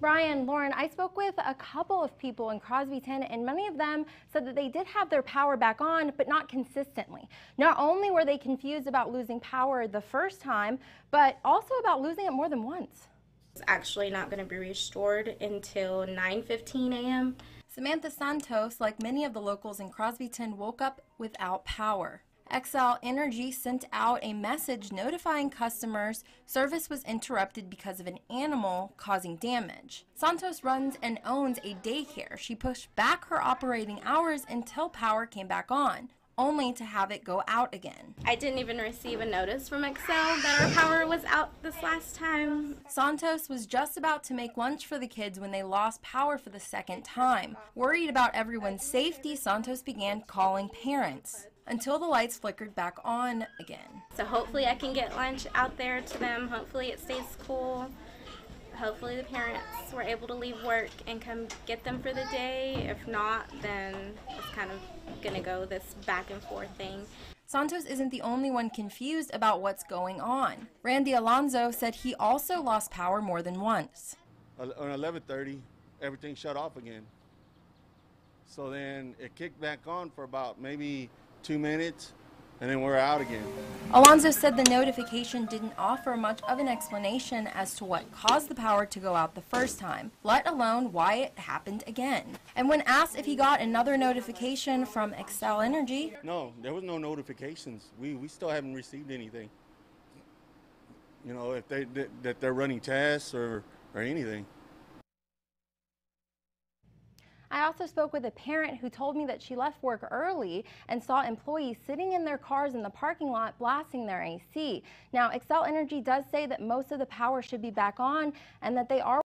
Brian, Lauren, I spoke with a couple of people in Crosbyton, and many of them said that they did have their power back on, but not consistently. Not only were they confused about losing power the first time, but also about losing it more than once. It's actually not going to be restored until 9:15 a.m. Samantha Santos, like many of the locals in Crosbyton, woke up without power. Xcel Energy sent out a message notifying customers service was interrupted because of an animal causing damage. Santos runs and owns a daycare. She pushed back her operating hours until power came back on only to have it go out again. I didn't even receive a notice from Xcel that our power was out this last time. Santos was just about to make lunch for the kids when they lost power for the second time. Worried about everyone's safety, Santos began calling parents until the lights flickered back on again. So hopefully I can get lunch out there to them. Hopefully it stays cool. Hopefully the parents were able to leave work and come get them for the day. If not, then it's kind of going to go this back and forth thing. Santos isn't the only one confused about what's going on. Randy Alonso said he also lost power more than once. On 11:30, everything shut off again. So then it kicked back on for about maybe two minutes, and then we're out again. Alonzo said the notification didn't offer much of an explanation as to what caused the power to go out the first time, let alone why it happened again. And when asked if he got another notification from Xcel Energy, no, there was no notifications. We we still haven't received anything. You know, if they that they're running tests or or anything. I also spoke with a parent who told me that she left work early and saw employees sitting in their cars in the parking lot blasting their AC. Now, Xcel Energy does say that most of the power should be back on and that they are